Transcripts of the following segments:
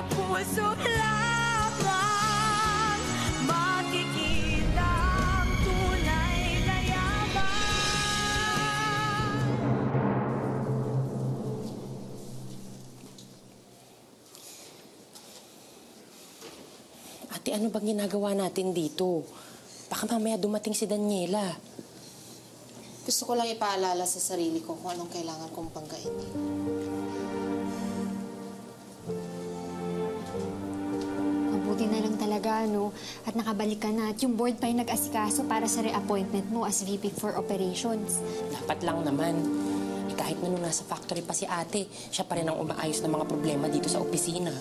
sa puso lamang makikita ang tunay na yaman. Ate, ano bang ginagawa natin dito? Baka mamaya dumating si Daniela. Gusto ko lang ipaalala sa sarili ko kung anong kailangan kong panggainin. Mabuti na lang talaga, no? At nakabalik ka na. At yung board pa yung nag-asikaso para sa reappointment mo as VP for Operations. Dapat lang naman. Eh, kahit na nung nasa factory pa si ate, siya pa rin ang umaayos ng mga problema dito sa opisina.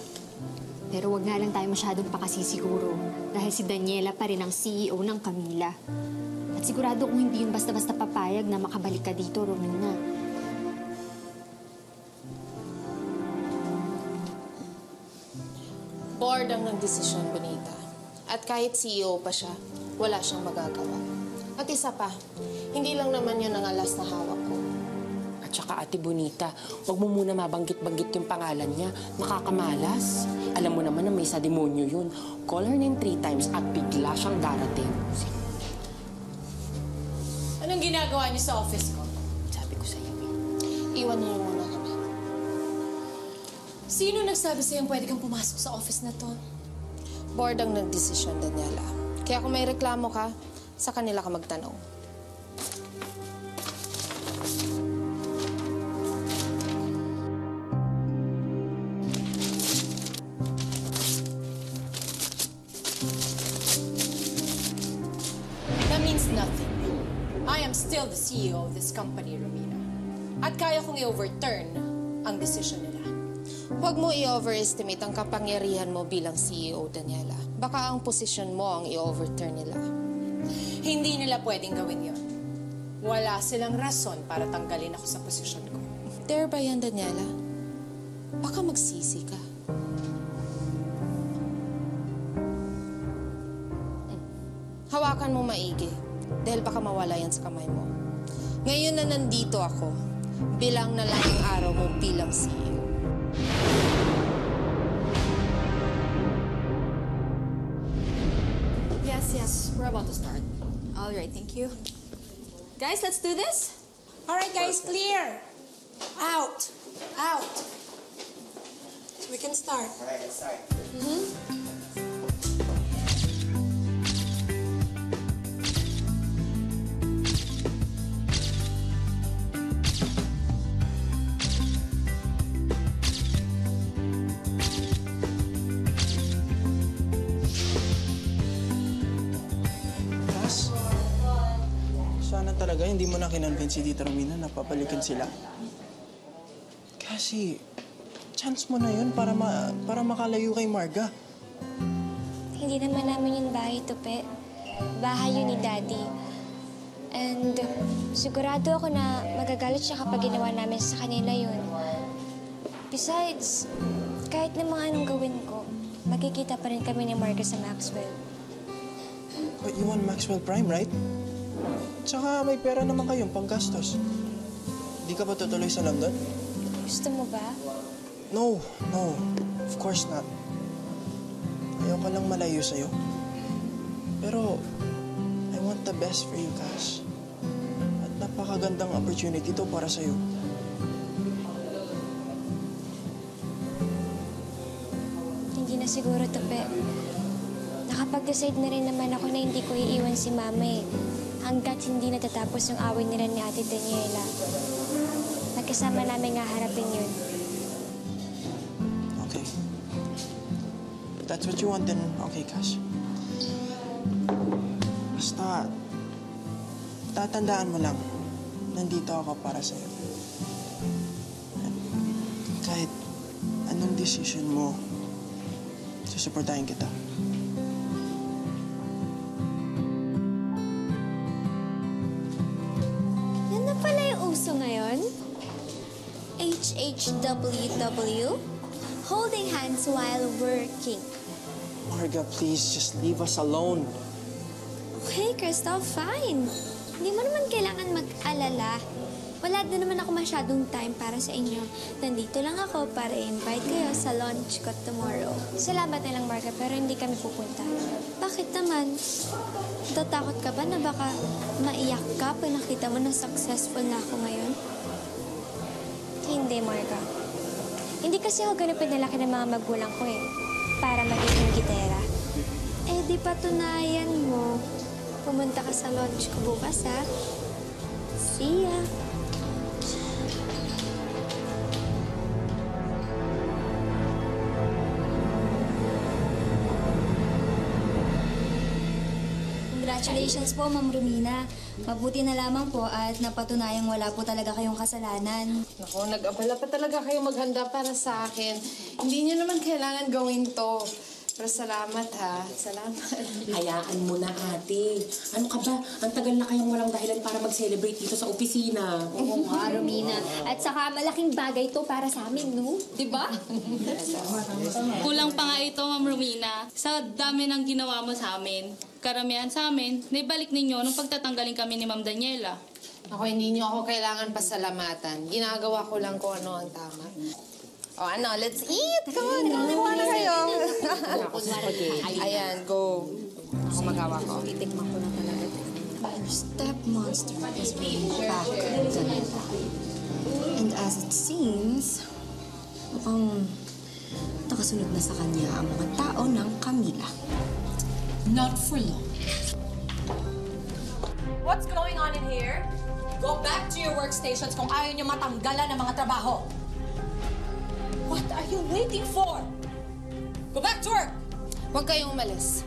Pero wag nga lang tayo masyadong pakasisiguro. Dahil si Daniela pa rin ang CEO ng Camila. At sigurado kung hindi yun basta-basta papayag na makabalik ka dito, Romina. Board ang nagdesisyon, Bonita. At kahit CEO pa siya, wala siyang magagawa. At isa pa, hindi lang naman yun ang alas na hawak ko. At saka ate Bonita, huwag mo muna mabanggit-banggit yung pangalan niya. Nakakamalas. Alam mo naman na may sa demonyo yun. Call her name three times at bigla siyang darating. Anong ginagawa niyo sa office ko? Sabi ko sa'yo eh. Iwan niyo muna. Sino nagsabi sa'yo pwede kang pumasok sa office na to? Board ang nagdesisyon, Daniela. Kaya kung may reklamo ka, sa kanila ka magtanong. That means nothing. I am still the CEO of this company, Romina. At kaya kong i-overturn ang decision nila. Huwag mo i-overestimate ang kapangyarihan mo bilang CEO, Daniela. Baka ang posisyon mo ang i-overturn nila. Hindi nila pwedeng gawin yon. Wala silang rason para tanggalin ako sa posisyon ko. Dare ba yan, Daniela? Baka magsisi ka. Hawakan mo maigi dahil baka mawala yan sa kamay mo. Ngayon na nandito ako, bilang na lang ang araw mo bilang CEO. Yes, yes, we're about to start. All right, thank you. Guys, let's do this. All right, guys, clear. Out. Out. We can start. Kas? Talaga hindi mo na kinonvince si Tita Romina na papalikin sila. Kasi, chance mo na yun para, ma para makalayo kay Marga. Hindi naman namin yung bahay, Tupe. Bahay yun ni Daddy. And sigurado ako na magagalit siya kapag ginawa namin sa kanila yun. Besides, kahit na mga anong gawin ko, magkikita pa rin kami ni Marga sa Maxwell. But you want Maxwell Prime, right? Tsaka may pera naman kayong panggastos. Di ka ba tutuloy sa London? Gusto mo ba? No, no. Of course not. Ayaw ka lang malayo sa'yo. Pero, I want the best for you, Cash. At napakagandang opportunity to para sa'yo. Hindi na siguro, Tupe. Nakapag-decide na rin naman ako na hindi ko iiwan si Mama eh. Hanggat hindi natatapos yung away nila ni Ate Daniela. Magkasama namin nga harapin yun. Okay. If that's what you want, then okay, Cash. Basta, tatandaan mo lang, nandito ako para sa'yo. Kahit anong decision mo, susuportahin kita. HHWW? Holding hands while working. Marga, please, just leave us alone. Okay, Crystal, fine. Hindi mo naman kailangan mag-alala. Wala din naman ako masyadong time para sa inyo. Nandito lang ako para invite kayo sa lunch ko tomorrow. Salamat na lang, Marga, pero hindi kami pupunta. Bakit naman? Natatakot ka ba na baka maiyak ka pag nakita mo na successful na ako ngayon? Hindi, Marga. Hindi kasi ako ganun pinalaki ng mga magulang ko eh. Para magiging gitera. Eh, di patunayan mo. Pumunta ka sa lunch ko bukas, ha? See ya. Congratulations po, Ma'am Romina. Mabuti na lamang po at napatunayang wala po talaga kayong kasalanan. Naku, nag-abala pa talaga kayo maghanda para sa akin. Hindi niyo naman kailangan gawin to. Pero salamat ha. Salamat. Hayaan mo na, ate. Ano ka ba? Ang tagal na kayong walang dahilan para mag-celebrate dito sa opisina. Oo nga, Romina. At saka malaking bagay to para sa amin, no? Di ba? Kulang pa nga ito, Ma'am Romina. Sa dami ng ginawa mo sa amin, karamihan sa amin, naibalik ninyo nung pagtatanggalin kami ni Ma'am Daniela. Ako, hindi niyo ako kailangan pasalamatan. Ginagawa ko lang kung ano ang tama. O ano, let's eat! Come on, kumawa na kayo. Ayan, go. Ako magawa ko. Titikman ko na talaga. Your step monster is really back. And as it seems, mukhang nakasunod na sa kanya ang mga tao ng Camila. Not for long. What's going on in here? Go back to your workstations kung ayaw niyo matanggalan ng mga trabaho. What are you waiting for? Go back to work! Huwag kayong umalis.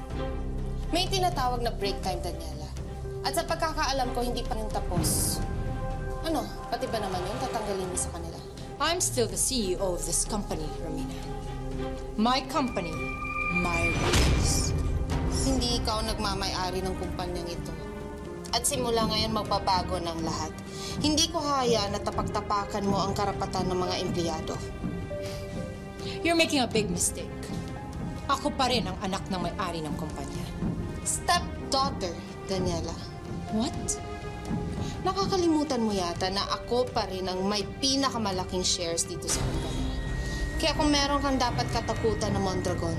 May tinatawag na break time, Daniela. At sa pagkakaalam ko, hindi pa rin tapos. Ano, pati ba naman yun tatanggalin mo sa kanila? I'm still the CEO of this company, Romina. My company, my rules. Hindi ikaw nagmamay-ari ng kumpanyang ito. At simula ngayon magbabago ng lahat. Hindi ko hayaan na tapak-tapakan mo ang karapatan ng mga empleyado. You're making a big mistake. Ako pa rin ang anak ng may-ari ng kumpanya. Stepdaughter, Daniela. What? Nakakalimutan mo yata na ako pa rin ang may pinakamalaking shares dito sa kumpanya. Kaya kung meron kang dapat katakutan na Mondragon,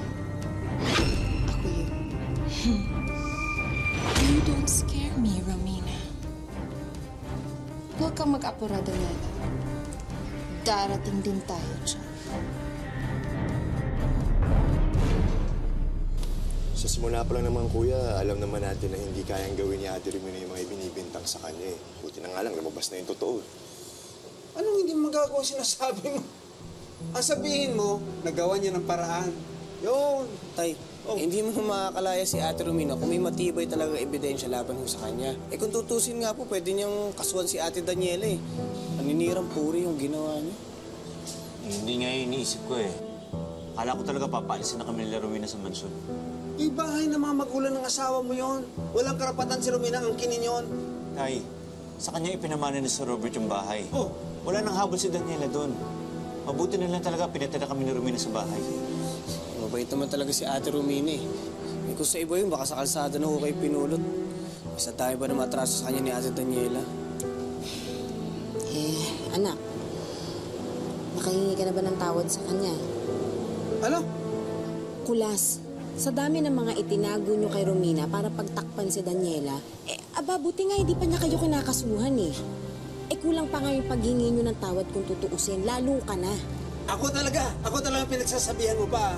ako yun. You don't scare me, Romina. Huwag kang mag-apura, Daniela. Darating din tayo dyan. Sa simula pa lang naman, kuya, alam naman natin na hindi kayang gawin ni Ate Romina yung mga ibinibintang sa kanya eh. Buti na nga lang, lumabas na yung totoo. Anong hindi magagawa sinasabi mo? Ang sabihin mo, nagawa niya ng paraan. Yun. Tay, hindi mo makakalaya si Ate Romina kung may matibay talaga ebidensya laban ho sa kanya. Eh kung tutusin nga po, pwede niyang kasuhan si Ate Daniela eh. Paninirang puri yung ginawa niya. Hindi nga yun iniisip ko eh. Akala ko talaga papaalisin na kami nila Rowena sa mansyon. Yung bahay ng mga magulang ng asawa mo yon. Walang karapatan si Romina ang kinin yon. Tay, sa kanya ipinamana ni Sir Robert yung bahay. Oh. Wala nang habol si Daniela doon. Mabuti na lang talaga pinatira kami ni Romina sa bahay. Mabait naman talaga si Ate Romina eh. Eh kung sa iba yun, baka sa kalsada na ho kayo pinulot. Isa tayo ba na matraso sa kanya ni Ate Daniela? Eh, anak. Nakahingi ka na ba ng tawad sa kanya? Ano? Kulas. Sa dami ng mga itinago nyo kay Romina para pagtakpan si Daniela, eh, aba, buti nga hindi pa niya kayo kinakasuhan eh. Eh, kulang pa nga yung paghingi nyo ng tawad kung tutuusin, lalo ka na. Ako talaga. Ako talaga pinagsasabihan mo pa.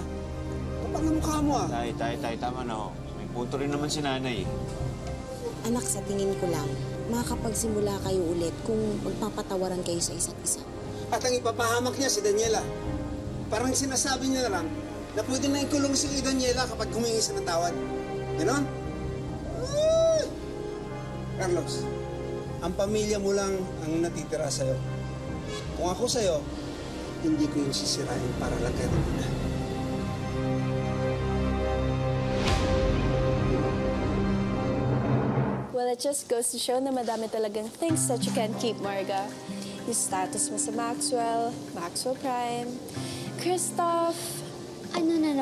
Kapag na mukha mo ah. Tay, tay, tay, tama na ho. May punto rin naman si nanay eh. Anak, sa tingin ko lang, makakapagsimula kayo ulit kung magpapatawaran kayo sa isa't isa. At ang ipapahamak niya si Daniela. Parang sinasabi niya na lang na pwede na ikulong si Daniela kapag humingi siya ng tawad. Ganon? Carlos, ang pamilya mo lang ang natitira sa'yo. Kung ako sa'yo, hindi ko yung sisirain para lang kay Romina. Well, it just goes to show na madami talagang things that you can't keep, Marga. Yung status mo sa Maxwell, Maxwell Prime, Christoph.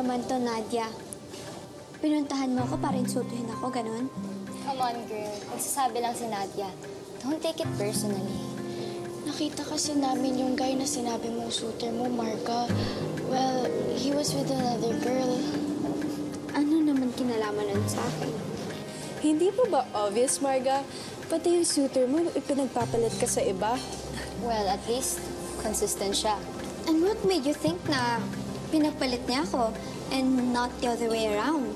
Na naman to, Nadia? Pinuntahan mo ako para insultuhin ako, ganun? Come on, girl. Nagsasabi lang si Nadia. Don't take it personally. Nakita kasi namin yung guy na sinabi mong suitor mo, Marga. Well, he was with another girl. Ano naman kinalaman nun sa akin? Hindi po ba obvious, Marga? Pati yung suitor mo, ipinagpapalit ka sa iba. Well, at least, consistent siya. And what made you think na pinapalit niya ako and not the other way around?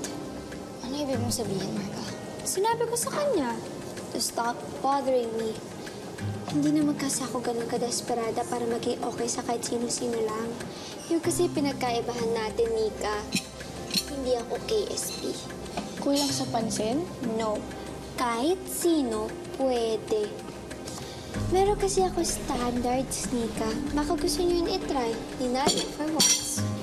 Ano ibig mong sabihin, Marga? Sinabi ko sa kanya to stop bothering me. Hindi naman kasi ako ganun kadesperada para maging okay sa kahit sino-sino lang. Yung kasi pinagkaibahan natin, Nika. Hindi ako KSP. Kulang sa pansin? No. Kahit sino, pwede. Meron kasi ako standards, Nika. Baka gusto niyo yun itry. Hinali for once.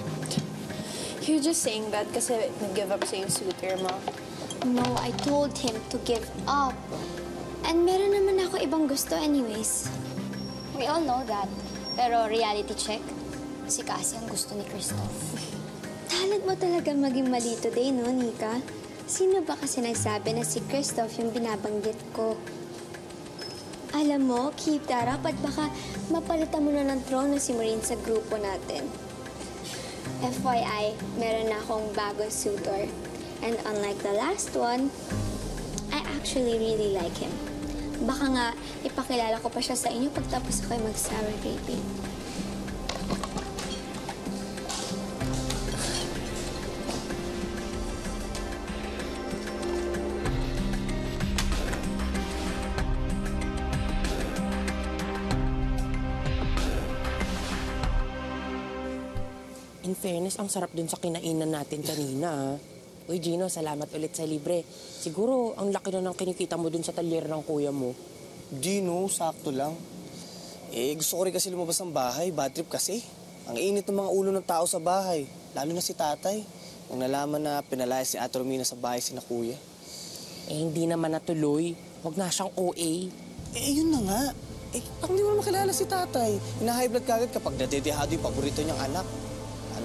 You're just saying that kasi nag-give up sa yung suitor mo. No, I told him to give up. And meron naman ako ibang gusto anyways. We all know that. Pero reality check, si Cassie ang gusto ni Christoph. Talent mo talaga maging mali today, no, Nika? Sino ba kasi nagsabi na si Christoph yung binabanggit ko? Alam mo, keep that up at baka mapalitan mo na ng throne na si Maureen sa grupo natin. FYI, meron na akong bagong suitor. And unlike the last one, I actually really like him. Baka nga, ipakilala ko pa siya sa inyo pagtapos ako'y mag-sour graping. Fairness, ang sarap dun sa kinainan natin kanina. ah. Uy, Gino, salamat ulit sa libre. Siguro, ang laki na ng kinikita mo dun sa talyer ng kuya mo. Gino, sakto lang. Eh, gusto ko rin kasi lumabas ng bahay. Bad trip kasi. Ang init ng mga ulo ng tao sa bahay. Lalo na si tatay. Nung nalaman na pinalaya si Ate Romina sa bahay si na kuya. Eh, hindi naman natuloy. Huwag na siyang OA. Eh, yun na nga. Eh, ako hindi mo naman kilala si tatay. Hina-high blood kagad kapag nadedehado yung paborito niyang anak.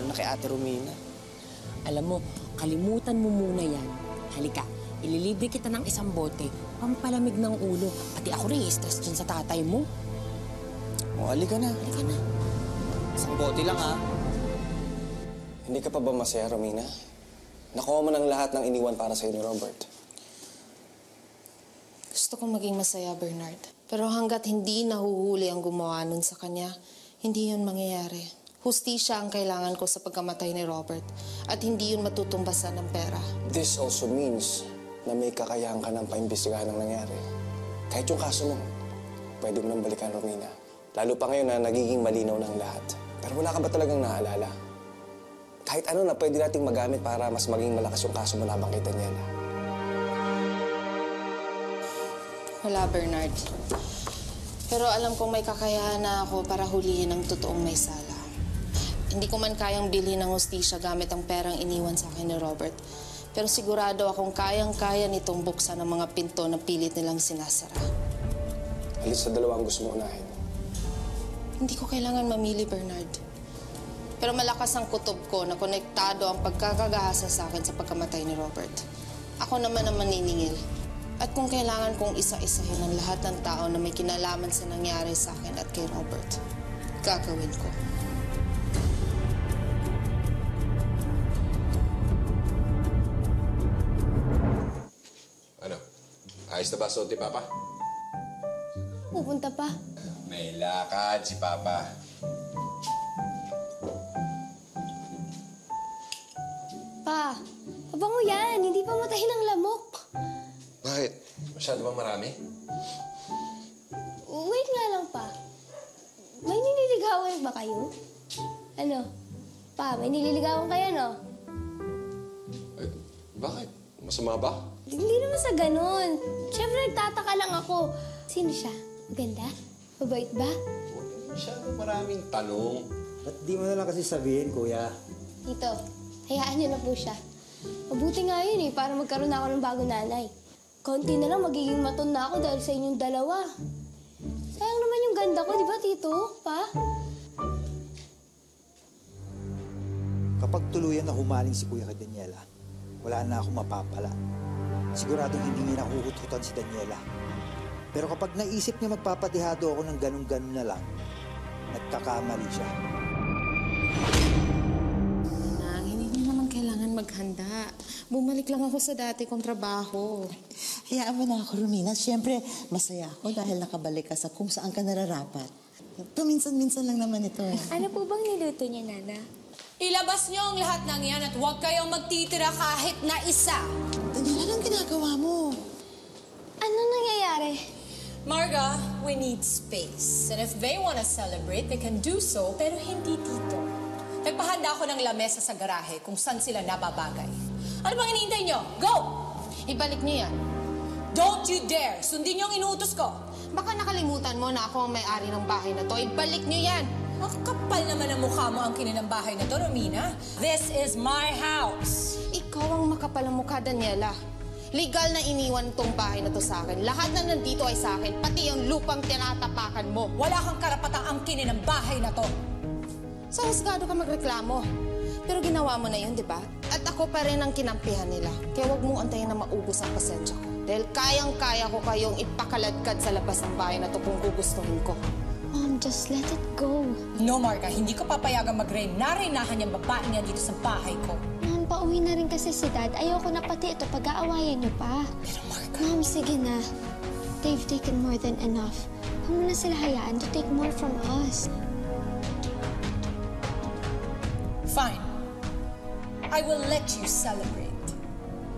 Na kay Ate Romina. Alam mo, kalimutan mo muna yan. Halika, ililibre kita ng isang bote, pampalamig ng ulo. Pati ako rin, stress dyan sa tatay mo. O, halika na. Halika na. Isang bote lang, ha? Hindi ka pa ba masaya, Romina? Nakuha mo ng lahat ng iniwan para sa'yo ni Robert. Gusto kong maging masaya, Bernard. Pero hanggat hindi nahuhuli ang gumawa nun sa kanya, hindi yun mangyayari. Hustisya ang kailangan ko sa pagkamatay ni Robert at hindi yun matutumbasan ng pera. This also means na may kakayahan ka ng paimbestigahan ng nangyari. Kahit yung kaso mo, pwede mo nang balikan, Romina. Lalo pa ngayon na nagiging malinaw ng lahat. Pero wala ka ba talagang naalala? Kahit ano na pwede nating magamit para mas maging malakas yung kaso mo laban kay Daniela. Wala, Bernard. Pero alam kong may kakayahan na ako para hulihin ang totoong may sala. Hindi ko man kayang bilhin ng hustisya gamit ang perang iniwan sa akin ni Robert. Pero sigurado akong kayang-kaya nitong buksan ang mga pinto na pilit nilang sinasara. Alis sa dalawa ang gusto mo unahin. Hindi ko kailangan mamili, Bernard. Pero malakas ang kutob ko na konektado ang pagkakagahasa sa akin sa pagkamatay ni Robert. Ako naman ang maniningil. At kung kailangan kong isa-isahin ang lahat ng tao na may kinalaman sa nangyari sa akin at kay Robert, gagawin ko. Ayos na ba suot ni Papa? Pupunta pa. May lakad si Papa. Pa, pabango yan. Hindi pa matay ng lamok. Bakit? Masyado ba marami? Wait nga lang, pa. May nililigawan ba kayo? Ano? Pa, may nililigawan kayo, no? Bakit? Masama ba? Hindi naman sa ganun. Siyempre, nagtataka lang ako. Sino siya? Maganda? Mabait ba? Masyado maraming tanong. Ba't di mo na lang kasi sabihin, kuya? Tito, hayaan niyo na po siya. Mabuti nga yun eh, para magkaroon ako ng bagong nanay. Konti na lang magiging maton na ako dahil sa inyong dalawa. Sayang naman yung ganda ko, di ba, Tito? Pa? Kapag tuluyan na humaling si Kuya kay Daniela, wala na akong mapapala. Siguradong hindi niya nakuhututan si Daniela. Pero kapag naisip niya magpapatihado ako ng ganun-ganun na lang, nagkakamali siya. Nang, hindi niyo naman kailangan maghanda. Bumalik lang ako sa dati kong trabaho. Hayaan mo na ako, Romina. Siyempre, masaya ako dahil nakabalik ka sa kung saan ka nararapat. Paminsan-minsan lang naman ito eh. Ano po bang niluto niya, Nana? Ilabas niyo ang lahat ng yan at huwag kayong magtitira kahit na isa. Ginagawa mo? Ano nangyayari? Marga, we need space. And if they want to celebrate, they can do so, pero hindi dito. Nagpahanda ako ng lamesa sa garahe kung saan sila nababagay. Ano bang hinihintay nyo? Go! Ibalik niyo yan. Don't you dare! Sundin niyo ang inuutos ko. Baka nakalimutan mo na ako ang may-ari ng bahay na to. Ibalik niyo yan. Ang kapal naman ang mukha mo ang kinin ng bahay na to, Romina. This is my house. Ikaw ang makapal ang mukha, Daniela. Legal na iniwan tong bahay na to sa akin. Lahat na nandito ay sa akin, pati yung lupang tinatapakan mo. Wala kang karapatang angkinin ng bahay na to. Sa husgado ka magreklamo. Pero ginawa mo na yun, di ba? At ako pa rin ang kinampihan nila. Kaya huwag mong antayin na maubos ang pasensya ko. Dahil kayang-kaya ko kayong ipakaladkad sa labas ng bahay na to kung gugustuhin ko. Mom, just let it go. No, Marga, hindi ko papayagan mag-rain. Narinahan yung babae niya dito sa bahay ko. Pauwi na rin kasi si Dad. Ayoko na pati ito pag-aawayan niyo pa. Pero Marga... Mom, sige na. They've taken more than enough. Huwag mo na sila hayaan to take more from us. Fine. I will let you celebrate.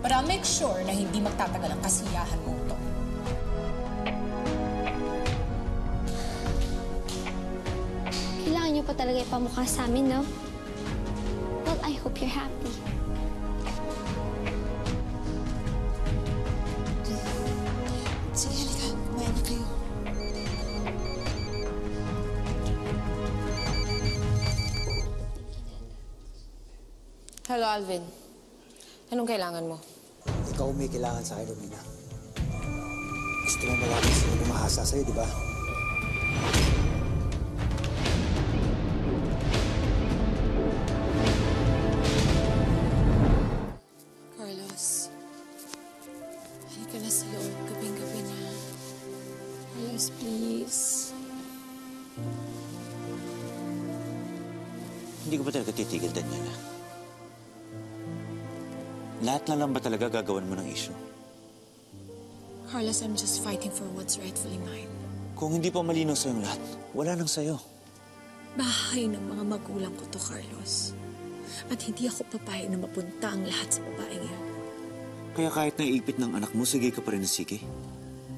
But I'll make sure na hindi magtatagal ang kasiyahan mo to. Kailangan niyo pa talaga ipamukha sa amin, no? Well, I hope you're happy. Hello, Alvin. Anong kailangan mo? Ikaw may kailangan sa akin, Romina. Gusto mo malaman sino lumahasa sa'yo, di ba? Carlos. Halika na sa loob. Gabing-gabi na. Carlos, please. Hindi ko ba talaga titigil, Daniela? Lahat na lang ba talaga gagawan mo ng issue? Carlos, I'm just fighting for what's rightfully mine. Kung hindi pa malinaw sa'yong lahat, wala nang sa'yo. Bahay ng mga magulang ko to, Carlos. At hindi ako papayag na mapunta ang lahat sa babaeng yan. Kaya kahit naiipit ng anak mo, sige ka pa rin na sige.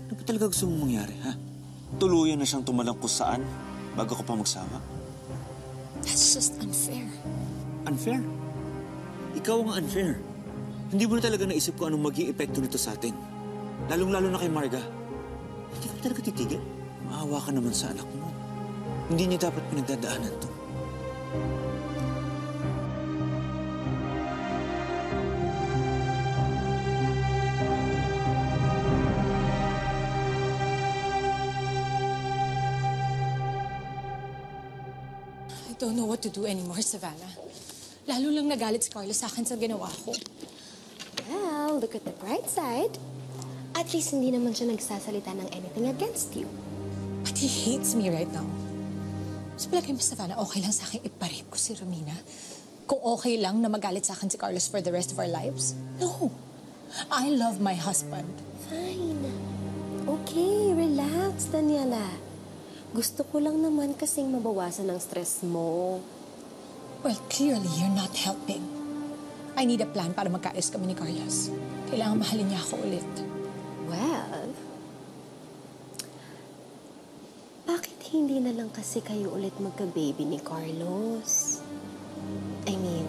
Ano ba talaga gusto mong mangyari, ha? Tuluyan na siyang tumalang kung saan bago ka pa magsawa? That's just unfair. Unfair? Ikaw ang unfair. Hindi mo na talaga naisip kung anong maging epekto nito sa atin. Lalong-lalo na kay Marga. Hindi ka talaga titigil? Maawa ka naman sa anak mo. Hindi niya dapat pinagdadaanan to. I don't know what to do anymore, Savannah. Lalo lang nagalit si Carlos sa akin sa ginawa ko. Look at the bright side. At least hindi naman siya nagsasalita ng anything against you. But he hates me right now. So palagay mo, Savannah, okay lang sa akin iparip ko si Romina? Kung okay lang na magalit sa akin si Carlos for the rest of our lives? No. I love my husband. Fine. Okay, relax, Daniela. Gusto ko lang naman kasing mabawasan ang stress mo. Well, clearly, you're not helping. I need a plan para magkaayos kami ni Carlos. Kailangan mahalin niya ako ulit. Well, bakit hindi na lang kasi kayo ulit magka-baby ni Carlos? I mean,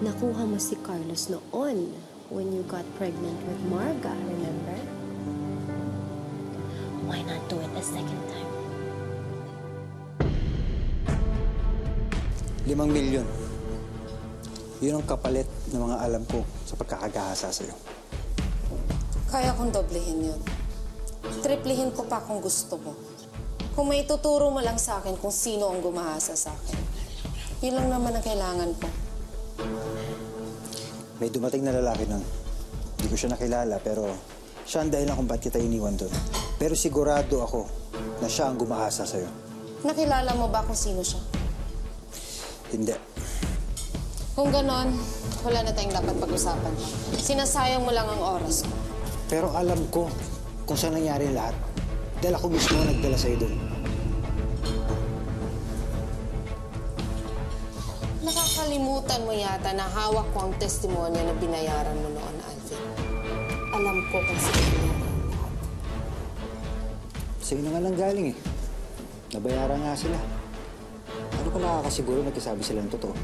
nakuha mo si Carlos noon when you got pregnant with Marga, remember? Why not do it a second time? Limang milyon. Yun ang kapalit ng mga alam ko sa pagkakagahasa sa'yo. Kaya kong doblehin yun. Triplihin ko pa kung gusto mo. Kung may tuturo mo lang sa akin kung sino ang gumahasa sa akin. Yun lang naman ang kailangan ko. May dumating na lalaki nun. Hindi ko siya nakilala, pero Siya ang dahilan kung ba't kita iniwan doon. Pero sigurado ako na siya ang gumahasa sa'yo. Nakilala mo ba kung sino siya? Hindi. Kung ganon, wala na tayong dapat pag-usapan. Sinasayang mo lang ang oras ko. Pero alam ko kung saan nangyari ang lahat. Dahil ako mismo ang nagdala sa'yo doon. Nakakalimutan mo yata na hawak ko ang testimonya na binayaran mo noon, Alvin. Alam ko kung sino nangyari lahat. Na nga lang galing eh. Nabayaran nga sila. Ano ka nakakasiguro nagkasabi sila ng totoo?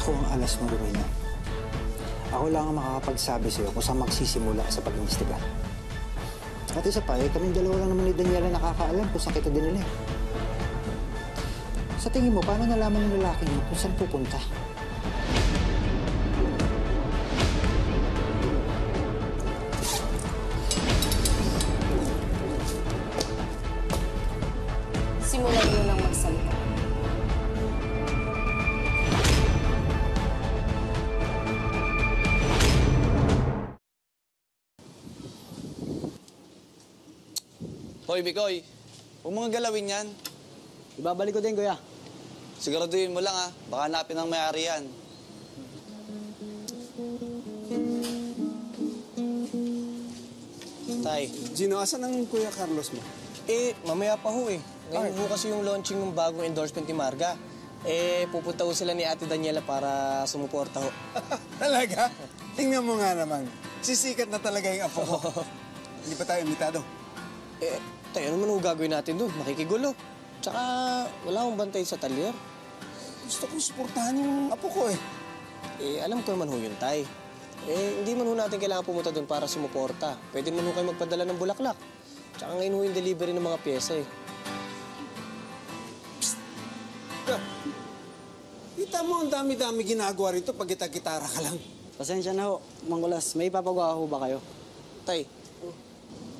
Ako ang alas mo, Romina. Ako lang ang makakapagsabi sa'yo kung saan magsisimula sa pag-imbestiga. At isa pa, eh, kaming dalawa lang naman ni Daniela nakakaalam kung saan kita dinala. eh. Sa tingin mo, paano nalaman ng lalaki niyo kung saan pupunta? Hoy, Bikoy. Huwag mong galawin yan. Ibabalik ko din, kuya. Siguraduhin mo lang, ha. Baka hanapin ng may-ari yan. Tay. Gino, asan ang Kuya Carlos mo? Eh, mamaya pa ho eh. Ngayon ho kasi yung launching ng bagong endorsement ni Marga. Eh, pupunta ho sila ni Ate Daniela para sumuporta ho. Talaga? Tingnan mo nga naman. Sisikat na talaga yung apo ko. Hindi pa tayo imitado. Eh, tayo ano man ho gagawin natin doon? Makikigulo. Tsaka, wala akong bantay sa talyer. Gusto kong suportahan yung apo ko eh. Eh, alam ko naman ho yun, Tay. Eh, hindi man ho natin kailangan pumunta doon para sumuporta. Pwede naman ho kayo magpadala ng bulaklak. Tsaka ngayon ho yung delivery ng mga pyesa eh. Kita mo, ang dami-dami ginagawa rito pag kita-gitara ka lang. Pasensya na ho, Mangkulas. May ipapagawa ho ba kayo? Tay,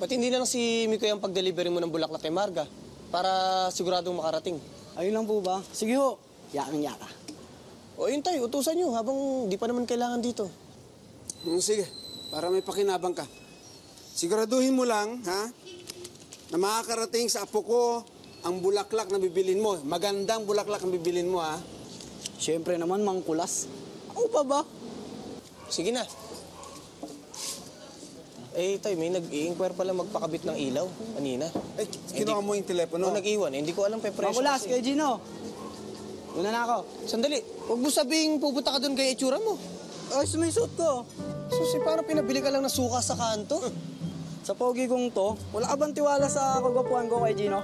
ba't hindi na lang si Mikoy ang pag-delivery mo ng bulaklak kay Marga? Para siguradong makarating. Ayun lang po ba? Sige ho, yakang yaka. O yun tay, utusan nyo habang di pa naman kailangan dito. Hmm, sige, para may pakinabang ka. Siguraduhin mo lang, ha? Na makakarating sa apo ko ang bulaklak na bibilin mo. Magandang bulaklak ang bibilin mo, ha? Siyempre naman, mangkulas. Ako pa ba? Sige na. Eh, tay, may nag-i-inquire pala magpakabit ng ilaw kanina. Eh, kinuha mo yung telepono. Oo, nag-iwan. Eh, hindi ko alam pe presyo. Mangkulas, kay Gino. Una na ako. Sandali. Huwag mo sabing pupunta ka doon kay itsura mo. Ay, sumisuot ko. So, si paano pinabili ka lang ng suka sa kanto? Sa pogi kong to, wala ka bang tiwala sa kagwapuan ko kay Gino?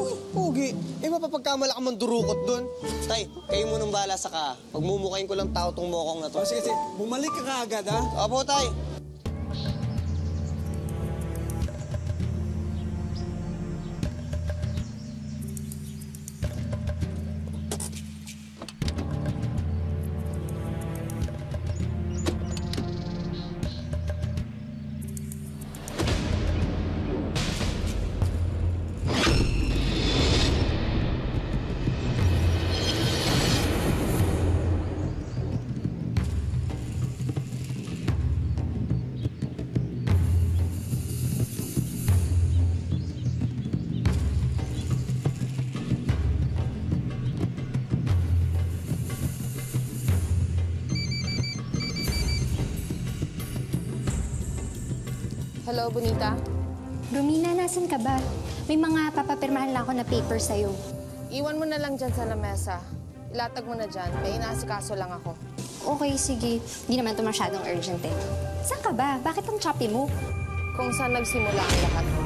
Uy, pogi. Eh, mapapagkamala ka man durukot doon. Tay, kayo mo nang bahala sa ka. Pagmumukain ko lang tao tong mokong na to. Oh, sige, sige. Bumalik ka kaagad, ha? Opo, tay. Hello, Bonita? Romina, nasan ka ba? May mga papapirmahan lang ako na paper sa'yo. Iwan mo na lang dyan sa lamesa. Ilatag mo na dyan. May inaasikaso lang ako. Okay, sige. Hindi naman ito masyadong urgent eh. Saan ka ba? Bakit ang choppy mo? Kung saan nagsimula ang lahat.